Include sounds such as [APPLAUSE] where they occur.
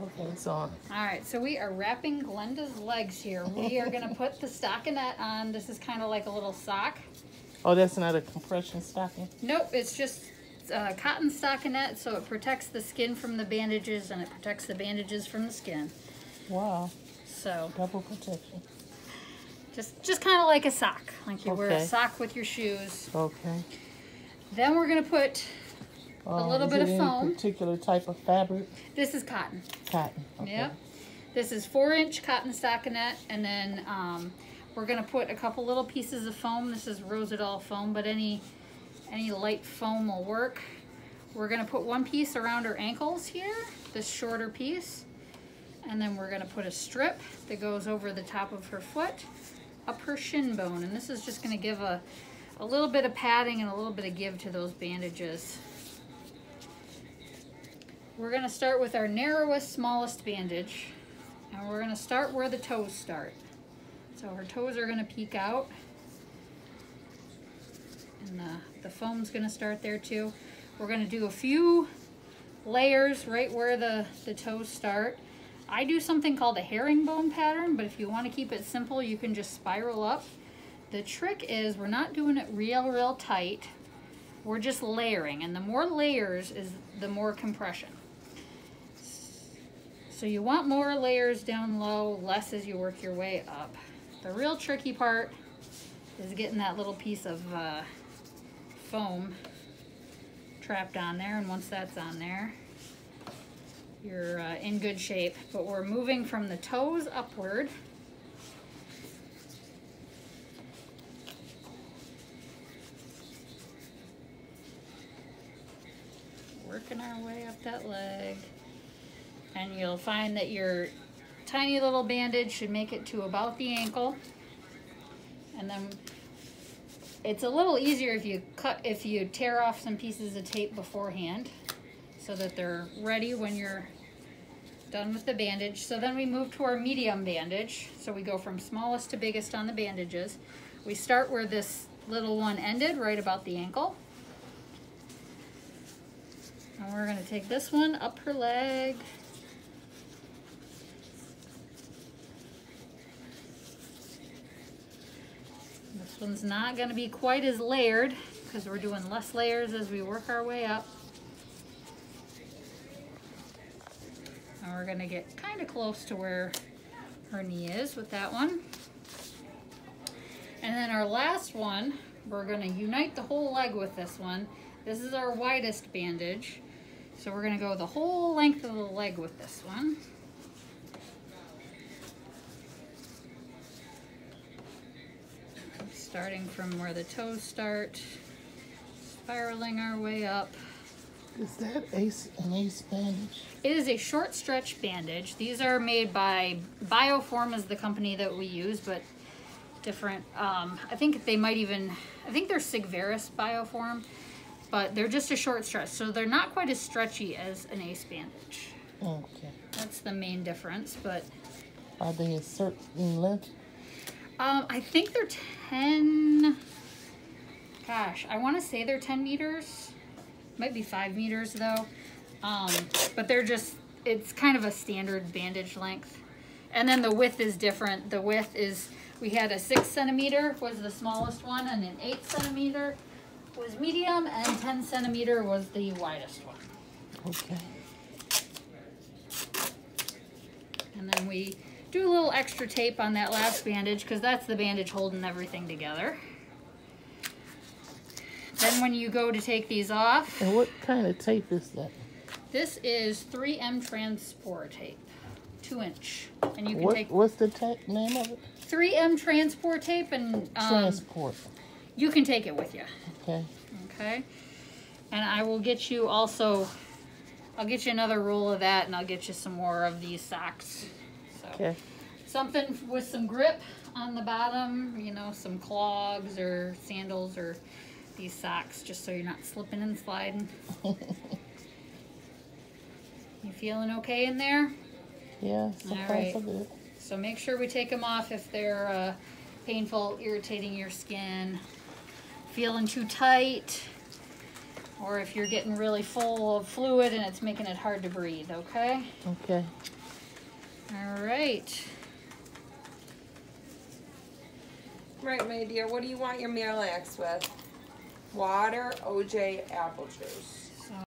Okay, it's on. All right, so we are wrapping Glenda's legs here. We are gonna [LAUGHS] put the stockinette on. This is kind of like a little sock. Oh, that's not a compression stocking? Nope, it's just uh, cotton stockinette, so it protects the skin from the bandages and it protects the bandages from the skin. Wow, So double protection. just just kind of like a sock, like you wear a sock with your shoes. Okay. Then we're gonna put Um, little is bit it of any foam. particular type of fabric? this is cotton. Cotton. Okay. Yep. This is four inch cotton stockinette, and then um, we're gonna put a couple little pieces of foam. This is Rosidal foam, but any any light foam will work. We're gonna put one piece around her ankles here, this shorter piece, and then we're gonna put a strip that goes over the top of her foot, up her shin bone, and this is just gonna give a a little bit of padding and a little bit of give to those bandages. We're gonna start with our narrowest, smallest bandage. And we're gonna start where the toes start. So her toes are gonna peek out. And the, the foam's gonna start there too. We're gonna do a few layers right where the, the toes start. I do something called a herringbone pattern, but if you wanna keep it simple, you can just spiral up. The trick is we're not doing it real, real tight. We're just layering, and the more layers is the more compression. So you want more layers down low, less as you work your way up. The real tricky part is getting that little piece of uh, foam trapped on there, and once that's on there, you're uh, in good shape. But we're moving from the toes upward. Working our way up that leg. And you'll find that your tiny little bandage should make it to about the ankle. And then it's a little easier if you cut if you tear off some pieces of tape beforehand so that they're ready when you're done with the bandage. So then we move to our medium bandage. So we go from smallest to biggest on the bandages. We start where this little one ended, right about the ankle. And we're gonna take this one up her leg. This one's not gonna be quite as layered because we're doing less layers as we work our way up. And we're gonna get kind of close to where her knee is with that one. And then our last one, we're gonna unite the whole leg with this one. This is our widest bandage. So we're gonna go the whole length of the leg with this one. Starting from where the toes start, spiraling our way up. Is that ace an ace bandage? It is a short stretch bandage. These are made by Bioform is the company that we use, but different. Um, I think they might even, I think they're Sigvaris Bioform, but they're just a short stretch. So they're not quite as stretchy as an ace bandage. Okay. That's the main difference, but Are they a certain length? Um, I think they're 10, gosh, I want to say they're 10 meters. Might be five meters though. Um, but they're just, it's kind of a standard bandage length. And then the width is different. The width is, we had a six centimeter was the smallest one and an eight centimeter was medium and 10 centimeter was the widest one. Okay. And then we do a little extra tape on that last bandage because that's the bandage holding everything together. Then when you go to take these off, And what kind of tape is that? this is 3M Transpore tape, two inch. And you can What take What's the ta- name of it? 3M Transpore tape and um, Transpore. you can take it with you, Okay. okay? And I will get you also, I'll get you another roll of that and I'll get you some more of these socks. Okay. something with some grip on the bottom, you know, some clogs or sandals or these socks, just so you're not slipping and sliding. [LAUGHS] you feeling okay in there? Yeah. So All so. So make sure we take them off if they're uh, painful, irritating your skin, feeling too tight. or if you're getting really full of fluid and it's making it hard to breathe, okay? Okay. All right. Right, my dear. What do you want your Meal Miralax with? Water, OJ, apple juice.